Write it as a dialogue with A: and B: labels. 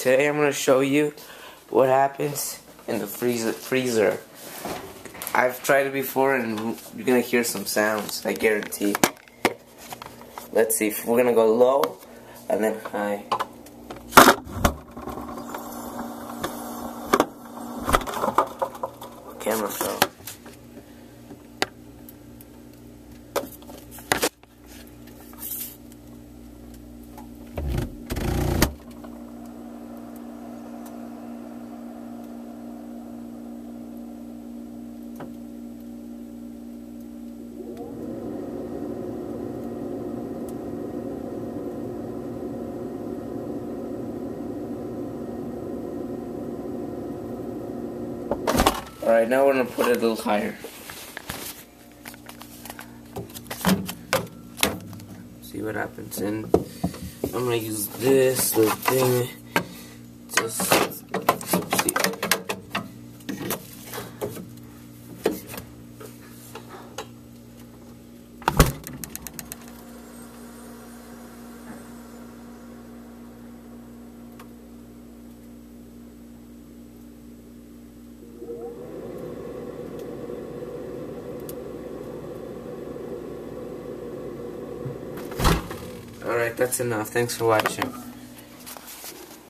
A: Today I'm going to show you what happens in the freezer. freezer. I've tried it before and you're going to hear some sounds, I guarantee. Let's see, if we're going to go low and then high. Camera fell. Alright, now we're gonna put it a little higher. See what happens. And I'm gonna use this little thing. Just see. Alright, that's enough. Thanks for watching.